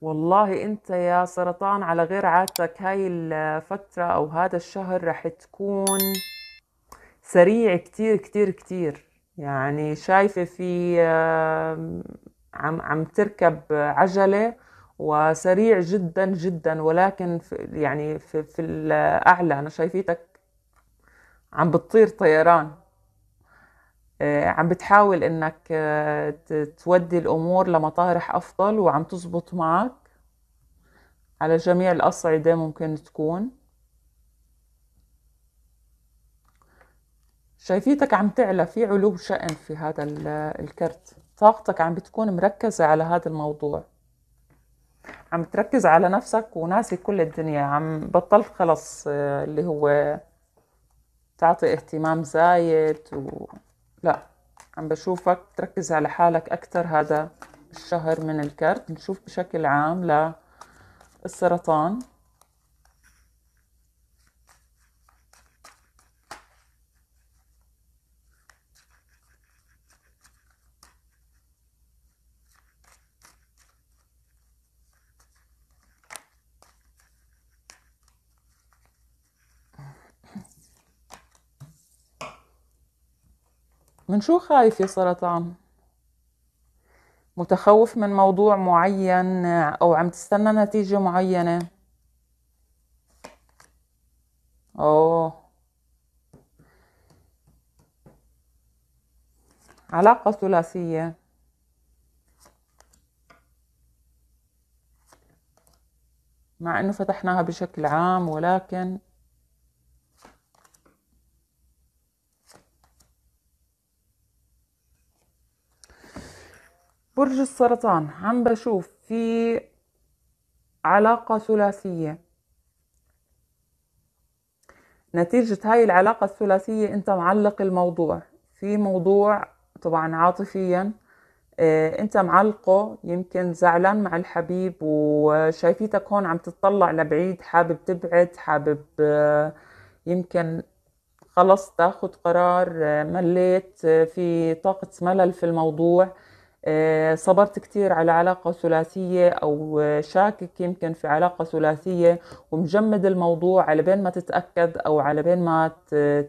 والله أنت يا سرطان على غير عادتك هاي الفترة أو هذا الشهر رح تكون سريع كتير كتير كتير. يعني شايفة في عم عم تركب عجلة وسريع جدا جدا ولكن في يعني في, في الأعلى. أنا شايفيتك عم بتطير طيران. عم بتحاول إنك آه، تودي الأمور لمطارح أفضل وعم تزبط معك. على جميع الأصعدة ممكن تكون. شايفيتك عم تعلى في علو شأن في هذا ال- الكرت. طاقتك عم بتكون مركزة على هذا الموضوع. عم تركز على نفسك وناسي كل الدنيا. عم بطلت خلص آه، اللي هو تعطي اهتمام زايد و... لا عم بشوفك تركز على حالك أكثر هذا الشهر من الكرت. نشوف بشكل عام للسرطان. من شو خايف يا سرطان؟ متخوف من موضوع معين أو عم تستنى نتيجة معينة؟ أوه. علاقة ثلاثية. مع إنه فتحناها بشكل عام ولكن برج السرطان عم بشوف في علاقة ثلاثية. نتيجة هاي العلاقة الثلاثية أنت معلق الموضوع. في موضوع طبعا عاطفيا آه، أنت معلقه يمكن زعلان مع الحبيب وشايفيتك هون عم تتطلع لبعيد حابب تبعد حابب آه، يمكن خلص تاخد قرار آه، مليت في طاقة ملل في الموضوع. صبرت كتير على علاقة ثلاثية أو آه، شاكك يمكن في علاقة ثلاثية ومجمد الموضوع على بين ما تتأكد أو على بين ما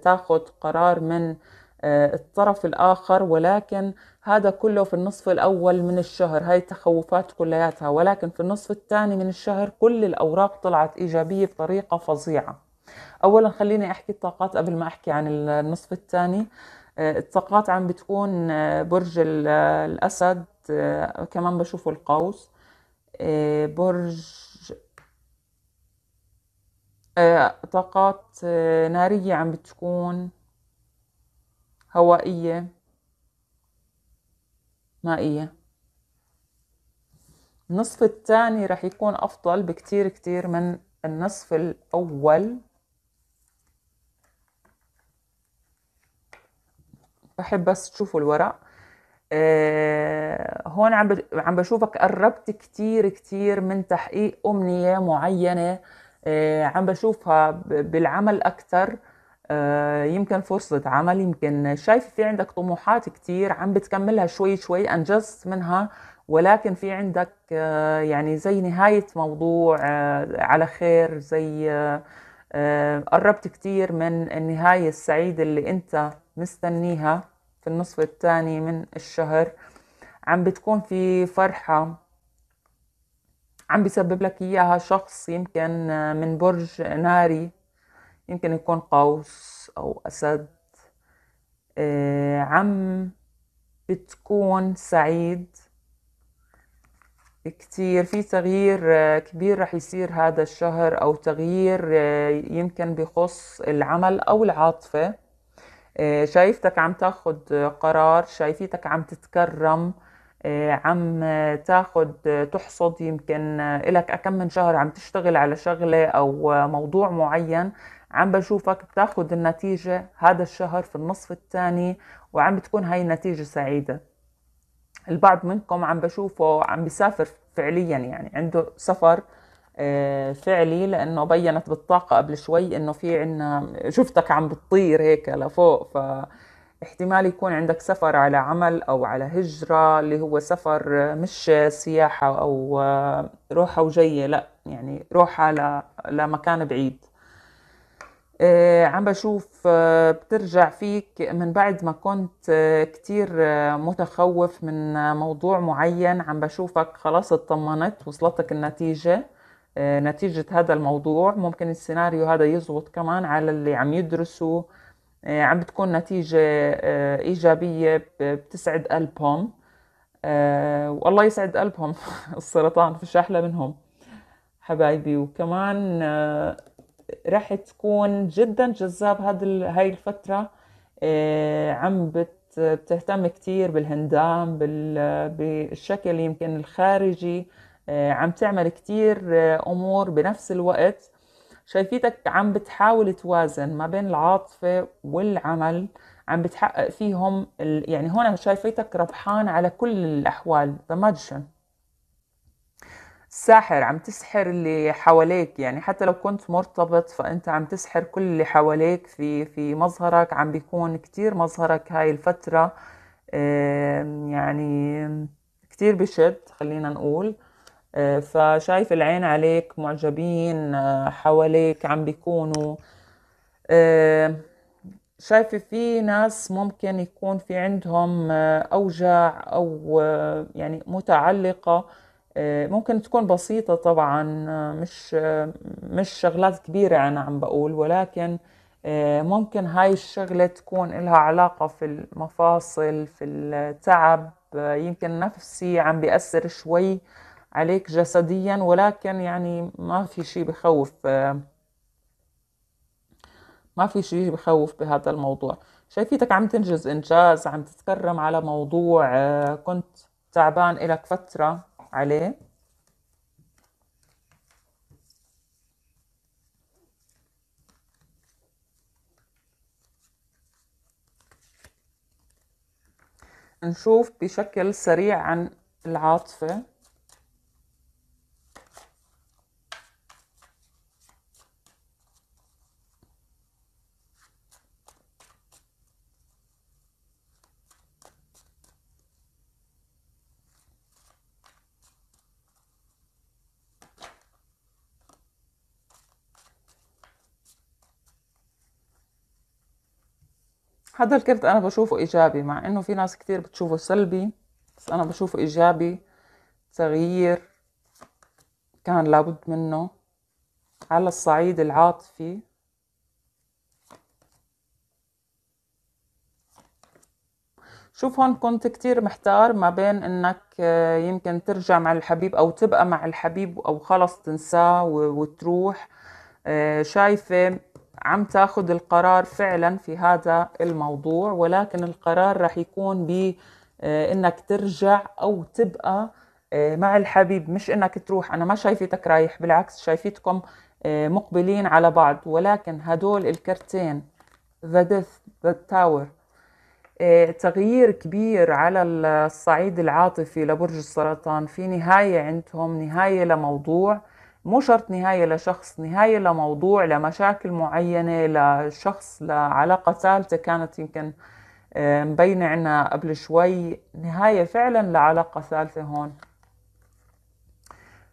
تاخد قرار من آه، الطرف الآخر ولكن هذا كله في النصف الأول من الشهر. هاي التخوفات كلياتها. ولكن في النصف الثاني من الشهر كل الأوراق طلعت إيجابية بطريقة فظيعة. اولا خليني أحكي الطاقات قبل ما أحكي عن النصف الثاني. الطاقات عم بتكون آه، برج ال- آه، آه، كمان بشوفه القوس آه، برج آه، طاقات آه، نارية عم بتكون هوائية مائية. النصف الثاني رح يكون أفضل بكتير كتير من النصف الأول. بحب بس تشوفوا الورق. آه، هون عم عم بشوفك قربت كتير كتير من تحقيق أمنية معينة. آه، عم بشوفها بالعمل أكتر. آه، يمكن فرصة عمل يمكن شايف في عندك طموحات كتير عم بتكملها شوي شوي أنجزت منها. ولكن في عندك آه، يعني زي نهاية موضوع آه، على خير زي آه، قربت كتير من النهاية السعيدة اللي أنت مستنيها في النصف الثاني من الشهر. عم بتكون في فرحة. عم بيسبب لك إياها شخص يمكن آه، من برج ناري. يمكن يكون قوس أو أسد. آه، عم بتكون سعيد كتير. في تغيير آه، كبير رح يصير هذا الشهر أو تغيير يمكن بخص العمل أو العاطفة. شايفتك عم تاخد قرار شايفيتك عم تتكرم آه، عم تاخد تحصد يمكن آه، إلك أكم من شهر عم تشتغل على شغلة أو آه، موضوع معين. عم بشوفك بتاخد النتيجة هذا الشهر في النصف الثاني وعم بتكون هاي النتيجة سعيدة. البعض منكم عم بشوفه عم بيسافر فعليا يعني عنده سفر آه، فعلي لأنه بينت بالطاقة قبل شوي إنه في عنا شفتك عم بتطير هيك لفوق ف احتمال يكون عندك سفر على عمل أو على هجرة اللي هو سفر مش سياحة أو روحة وجاية لأ يعني روحة لمكان بعيد. عم بشوف بترجع فيك من بعد ما كنت كتير متخوف من موضوع معين عم بشوفك خلاص اطمنت وصلتك النتيجة. نتيجة هذا الموضوع. ممكن السيناريو هذا يزبط كمان على اللي عم يدرسوا. عم بتكون نتيجة إيجابية بتسعد قلبهم. والله يسعد قلبهم. السرطان فيش أحلى منهم حبايبي. وكمان راح تكون جدا جذاب هذا هاي الفترة. آه، عم بتهتم كتير بالهندام بالشكل يمكن الخارجي. آه، عم تعمل كتير آه، أمور بنفس الوقت. شايفيتك عم بتحاول توازن ما بين العاطفة والعمل عم بتحقق فيهم يعني هون شايفيتك ربحان على كل الأحوال The Magician ساحر عم تسحر اللي حواليك يعني حتى لو كنت مرتبط فأنت عم تسحر كل اللي حواليك في في مظهرك عم بيكون كتير مظهرك هاي الفترة يعني كتير بشد خلينا نقول. آه، فشايف العين عليك معجبين آه، حواليك عم بيكونوا. شايفة في ناس ممكن يكون في عندهم آه، أوجاع أو يعني متعلقة. آه، ممكن تكون بسيطة طبعا آه، مش آه، مش شغلات كبيرة أنا عم بقول ولكن ممكن هاي الشغلة تكون لها علاقة في المفاصل في التعب. يمكن نفسي عم بيأثر شوي. عليك جسديا ولكن يعني ما في شيء بخوف ما في شيء بخوف بهذا الموضوع. شايفيتك عم تنجز إنجاز عم تتكرم على موضوع كنت تعبان إلك فترة عليه. نشوف بشكل سريع عن العاطفة. هذا الكرت أنا بشوفه إيجابي مع إنه في ناس كتير بتشوفه سلبي بس أنا بشوفه إيجابي تغيير كان لابد منه. على الصعيد العاطفي. شوف هون كنت كتير محتار ما بين إنك آه، يمكن ترجع مع الحبيب أو تبقى مع الحبيب أو خلص تنساه وتروح. آه، شايفة عم تاخذ القرار فعلا في هذا الموضوع ولكن القرار راح يكون ب آه، إنك ترجع أو تبقى آه، مع الحبيب. مش إنك تروح. أنا ما شايفتك رايح بالعكس شايفتكم آه، مقبلين على بعض. ولكن هدول الكرتين the death the tower تغيير كبير على الصعيد العاطفي لبرج السرطان. في نهاية عندهم نهاية لموضوع. مو شرط نهاية لشخص نهاية لموضوع لمشاكل معينة لشخص لعلاقة ثالثة كانت يمكن آه، مبينة عنا قبل شوي. نهاية فعلا لعلاقة ثالثة هون.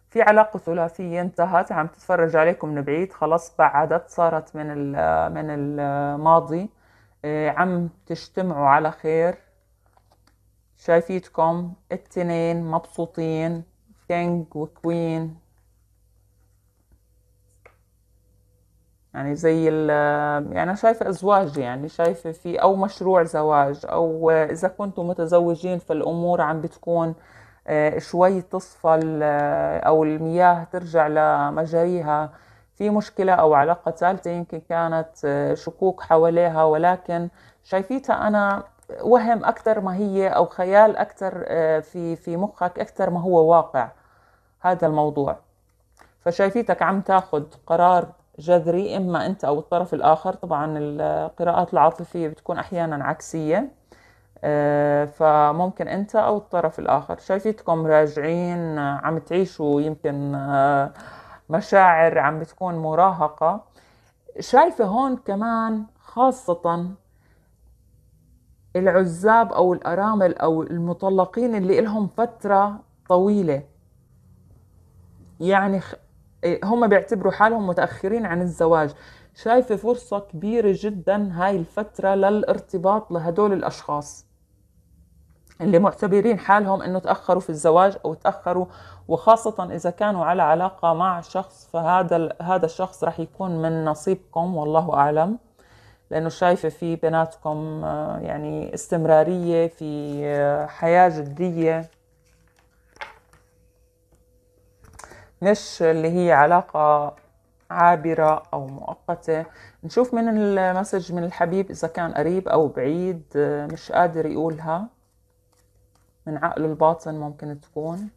في علاقة ثلاثية انتهت عم تتفرج عليكم من بعيد خلاص بعدت صارت من من الماضي. آه، عم تجتمعوا على خير. شايفيتكم التنين مبسوطين كينج وكوين يعني زي يعني أنا شايفة أزواج يعني شايفة في أو مشروع زواج أو إذا كنتم متزوجين فالأمور عم بتكون آه، شوي تصفى أو المياه ترجع لمجاريها. في مشكلة أو علاقة ثالثة يمكن كانت آه، شكوك حواليها ولكن شايفيتها أنا وهم أكثر ما هي أو خيال أكثر آه، في في مخك أكثر ما هو واقع. هذا الموضوع. فشايفيتك عم تاخذ قرار جذري إما أنت أو الطرف الآخر. طبعا القراءات العاطفية بتكون أحيانا عكسية. آه، فممكن أنت أو الطرف الآخر. شايفيتكم راجعين عم تعيشوا يمكن آه، مشاعر عم بتكون مراهقة. شايفة هون كمان خاصة العزاب أو الأرامل أو المطلقين اللي إلهم فترة طويلة. يعني هم بيعتبروا حالهم متأخرين عن الزواج. شايفة فرصة كبيرة جدا هاي الفترة للارتباط لهدول الأشخاص اللي معتبرين حالهم إنه تأخروا في الزواج أو تأخروا وخاصة إذا كانوا على علاقة مع شخص فهذا هذا الشخص راح يكون من نصيبكم والله أعلم. لأنه شايفة في بيناتكم آه، يعني استمرارية في آه، حياة جدية. مش اللي هي علاقة عابرة أو مؤقتة. نشوف من المسج من الحبيب إذا كان قريب أو بعيد مش قادر يقولها. من عقله الباطن ممكن تكون.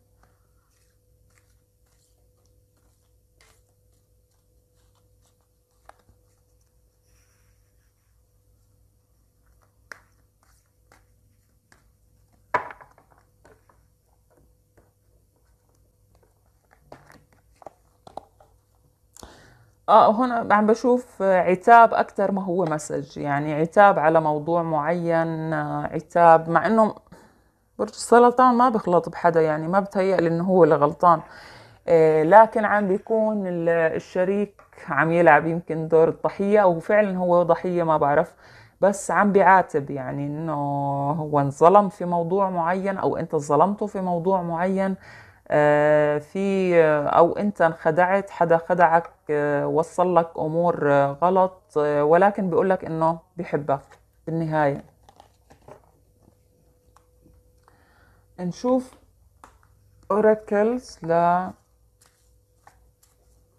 آه هنا عم بشوف عتاب أكثر ما هو مسج. يعني عتاب على موضوع معين عتاب مع إنه برج السرطان ما بخلط بحدا يعني ما بتهيألي إنه هو اللي غلطان. آه، لكن عم بيكون الشريك عم يلعب يمكن دور الضحية أو فعلا هو ضحية ما بعرف بس عم بيعاتب. يعني إنه هو انظلم في موضوع معين أو أنت ظلمته في موضوع معين في أو أنت انخدعت حدا خدعك آه، وصل لك أمور غلط ولكن بيقول لك إنه بيحبك بالنهايه نشوف اوراكلز ل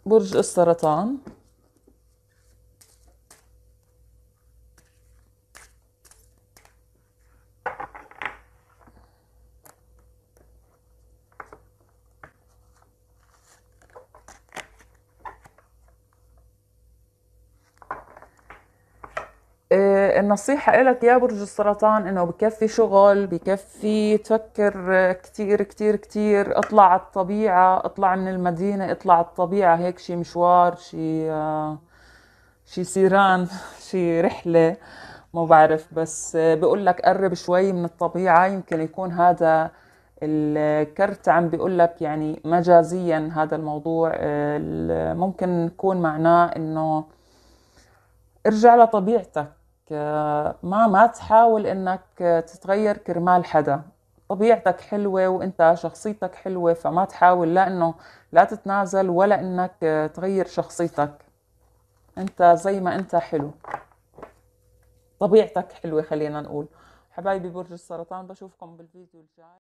برج السرطان. النصيحة إلك يا برج السرطان إنه بكفي شغل بكفي تفكر كتير كتير كتير. اطلع على الطبيعة اطلع من المدينة اطلع على الطبيعة. هيك شي مشوار شي شي سيران شي رحلة ما بعرف. بس بقول لك قرب شوي من الطبيعة. يمكن يكون هذا الكرت عم بيقول لك يعني مجازيا هذا الموضوع. ممكن يكون معناه إنه ارجع لطبيعتك. ما ما تحاول إنك تتغير كرمال حدا. طبيعتك حلوة وإنت شخصيتك حلوة فما تحاول لا إنه لا تتنازل ولا إنك تغير شخصيتك. إنت زي ما إنت حلو. طبيعتك حلوة خلينا نقول. حبايبي برج السرطان بشوفكم بالفيديو الجاي.